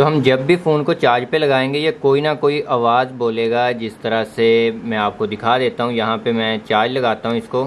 तो हम जब भी फ़ोन को चार्ज पे लगाएँगे ये कोई ना कोई आवाज़ बोलेगा जिस तरह से मैं आपको दिखा देता हूँ यहाँ पे मैं चार्ज लगाता हूँ इसको।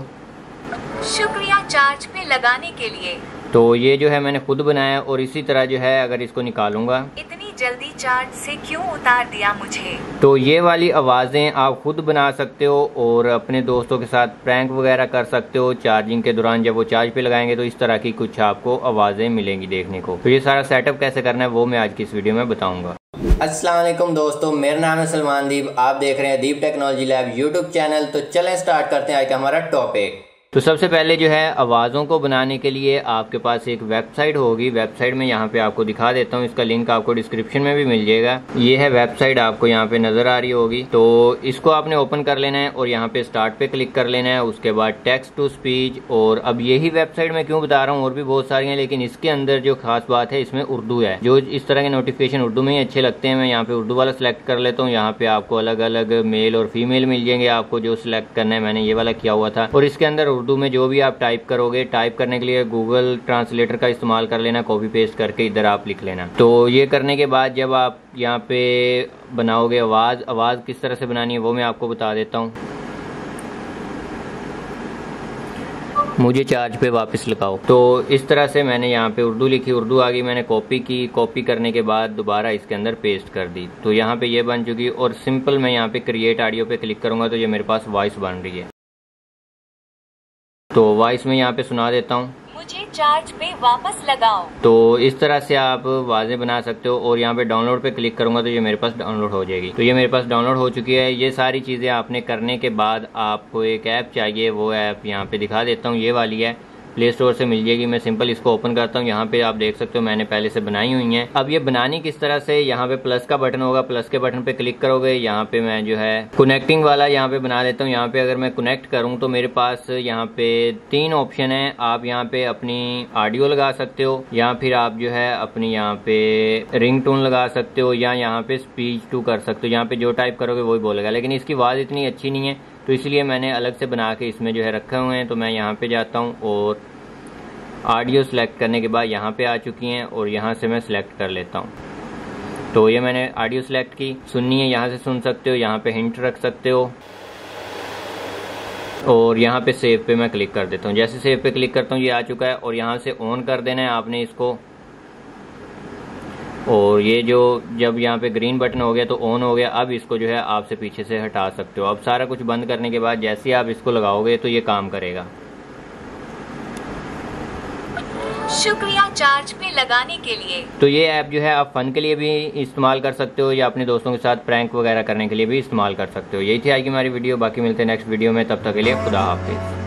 शुक्रिया चार्ज पे लगाने के लिए। तो ये जो है मैंने खुद बनाया और इसी तरह जो है अगर इसको निकालूँगा। इतनी जल्दी चार्ज से क्यों उतार दिया मुझे? तो ये वाली आवाज़ें आप खुद बना सकते हो और अपने दोस्तों के साथ प्रैंक वगैरह कर सकते हो। चार्जिंग के दौरान जब वो चार्ज पे लगाएँगे तो इस तरह की कुछ आपको आवाज़ें मिलेंगी देखने को। तो ये सारा सेटअप कैसे करना है वो मैं आज की इस वीडियो में बताऊँगा। असलम दोस्तों मेरा नाम है सलमान दीप। आप देख रहे हैं Deep technology lab YouTube channel. तो चलें स्टार्ट करते हैं आज का हमारा टॉपिक तो सबसे पहले जो है, आवाज़ों को बनाने के लिए आपके पास एक वेबसाइट होगी। वेबसाइट में यहाँ पे आपको दिखा देता हूँ। इसका लिंक आपको डिस्क्रिप्शन में भी मिल जाएगा। ये है वेबसाइट, आपको यहाँ पे नज़र आ रही होगी। तो इसको आपने ओपन कर लेना है और यहाँ पे स्टार्ट पे क्लिक कर लेना है। उसके बाद टेक्स्ट टू स्पीच और अब यही वेबसाइट में क्यों बता रहा हूँ, और भी बहुत सारी है, लेकिन इसके अंदर जो खास बात है, इसमें उर्दू है। जो इस तरह के नोटिफिकेशन उर्दू में ही अच्छे लगते हैं, मैं यहाँ पे उर्दू वाला सिलेक्ट कर लेता हूँ। यहाँ पे आपको अलग अलग मेल और फीमेल मिल जाएँगे आपको जो सिलेक्ट करना है। मैंने ये वाला किया हुआ था। और इसके अंदर उर्दू में जो भी आप टाइप करोगे टाइप करने के लिए गूगल ट्रांसलेटर का इस्तेमाल कर लेना कॉपी पेस्ट करके इधर आप लिख लेना। तो ये करने के बाद जब आप यहाँ पे बनाओगे आवाज़ आवाज़ किस तरह से बनानी है वो मैं आपको बता देता हूँ। मुझे चार्ज पे वापस लगाओ। तो इस तरह से मैंने यहाँ पे उर्दू लिखी, उर्दू आ गई मैंने कॉपी की कॉपी करने के बाद दोबारा इसके अंदर पेस्ट कर दी। तो यहाँ पे ये बन चुकी और सिंपल मैं यहाँ पे क्रिएट ऑडियो पे क्लिक करूँगा तो ये मेरे पास वॉइस बन रही है। तो वॉइस में यहाँ पे सुना देता हूँ। मुझे चार्ज पे वापस लगाओ। तो इस तरह से आप वाजे बना सकते हो और यहाँ पे डाउनलोड पे क्लिक करूँगा तो ये मेरे पास डाउनलोड हो जाएगी। तो ये मेरे पास डाउनलोड हो चुकी है। ये सारी चीज़ें आपने करने के बाद आपको एक ऐप चाहिए वो ऐप यहाँ पे दिखा देता हूँ। ये वाली है। प्ले स्टोर से मिल जाएगी मैं सिंपल इसको ओपन करता हूँ यहाँ पे आप देख सकते हो मैंने पहले से बनाई हुई है अब ये बनानी किस तरह से यहाँ पे प्लस का बटन होगा प्लस के बटन पे क्लिक करोगे यहाँ पे मैं जो है कनेक्टिंग वाला यहाँ पे बना देता हूँ यहाँ पे अगर मैं कनेक्ट करूँ तो मेरे पास यहाँ पे तीन ऑप्शन है आप यहाँ पे अपनी ऑडियो लगा सकते हो या फिर आप जो है अपनी यहाँ पे रिंग टोन लगा सकते हो या यहाँ पे स्पीच टू कर सकते हो यहाँ पे जो टाइप करोगे वही बोलेगा लेकिन इसकी आवाज़ इतनी अच्छी नहीं है तो इसलिए मैंने अलग से बना के इसमें जो है रखे हुए हैं तो मैं यहाँ पे जाता हूँ और ऑडियो सेलेक्ट करने के बाद यहाँ पे आ चुकी हैं और यहाँ से मैं सिलेक्ट कर लेता हूँ। तो ये मैंने ऑडियो सेलेक्ट की। सुननी है, यहाँ से सुन सकते हो, यहाँ पे हिंट रख सकते हो। और यहाँ पे सेव पे मैं क्लिक कर देता हूँ। जैसे सेव पे क्लिक करता हूँ, ये आ चुका है और यहाँ से ऑन कर देना है आपने इसको। और ये जो, जब यहाँ पे ग्रीन बटन हो गया तो ऑन हो गया। अब इसको जो है आपसे पीछे से हटा सकते हो। अब सारा कुछ बंद करने के बाद जैसे ही आप इसको लगाओगे तो ये काम करेगा। शुक्रिया चार्ज पे लगाने के लिए। तो ये ऐप जो है, आप फन के लिए भी इस्तेमाल कर सकते हो या अपने दोस्तों के साथ प्रैंक वगैरह करने के लिए भी इस्तेमाल कर सकते हो। यही थी आज की हमारी वीडियो। बाकी मिलते हैं नेक्स्ट वीडियो में। तब तक के लिए खुदा हाफिज़।